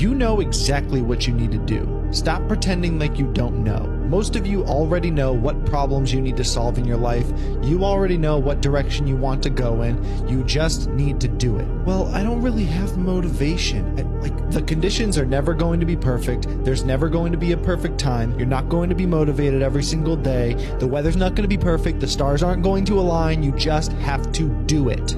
You know exactly what you need to do. Stop pretending like you don't know. Most of you already know what problems you need to solve in your life. You already know what direction you want to go in. You just need to do it. Well, I don't really have motivation. I, like, the conditions are never going to be perfect. There's never going to be a perfect time. You're not going to be motivated every single day. The weather's not going to be perfect. The stars aren't going to align. You just have to do it.